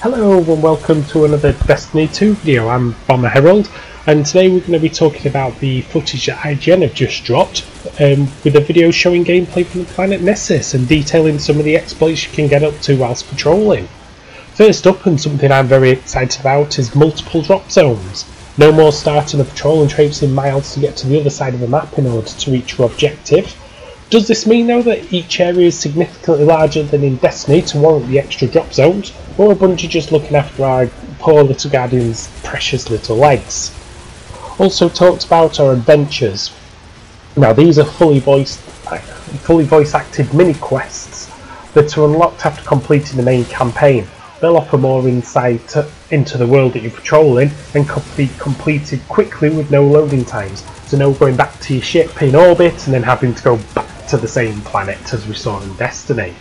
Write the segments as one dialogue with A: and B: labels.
A: Hello and welcome to another Destiny 2 video. I'm Bomber Herald and today we're going to be talking about the footage that IGN have just dropped um, with a video showing gameplay from the planet Nessus and detailing some of the exploits you can get up to whilst patrolling. First up and something I'm very excited about is multiple drop zones. No more starting a patrol and traipsing miles to get to the other side of the map in order to reach your objective. Does this mean though that each area is significantly larger than in Destiny to warrant the extra drop zones, or are Bungie just looking after our poor little guardians' precious little legs? Also talked about our adventures. Now these are fully voiced, fully voice acted mini quests that are unlocked after completing the main campaign. They'll offer more insight into the world that you're patrolling and can be completed quickly with no loading times. So no going back to your ship in orbit and then having to go back to the same planet as we saw in Destiny.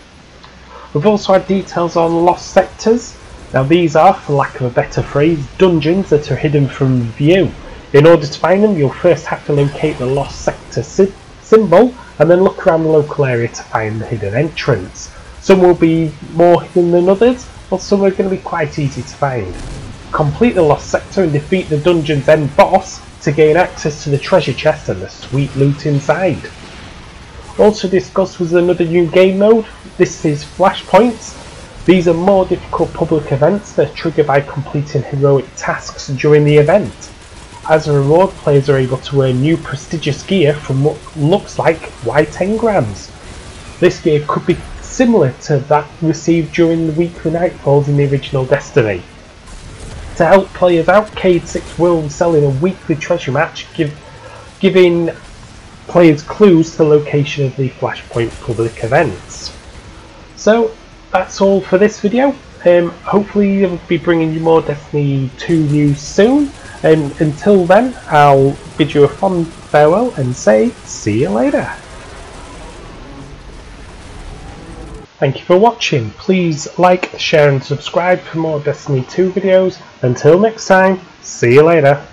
A: We've also had details on lost sectors. Now these are, for lack of a better phrase, dungeons that are hidden from view. In order to find them, you'll first have to locate the lost sector sy symbol and then look around the local area to find the hidden entrance. Some will be more hidden than others, while some are going to be quite easy to find. Complete the lost sector and defeat the dungeon's end boss to gain access to the treasure chest and the sweet loot inside. Also discussed was another new game mode. This is Flashpoints. These are more difficult public events that trigger by completing heroic tasks during the event. As a reward, players are able to earn new prestigious gear from what looks like white engrams. This gear could be similar to that received during the weekly nightfalls in the original Destiny. To help players out, Cayde 6 will be selling a weekly treasure match, give, giving players clues to the location of the Flashpoint public events. So that's all for this video. Um, hopefully I'll be bringing you more Destiny 2 news soon. And um, until then, I'll bid you a fond farewell and say see you later. Thank you for watching. Please like, share and subscribe for more Destiny 2 videos. Until next time, see you later.